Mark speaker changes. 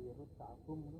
Speaker 1: 也会打工呢。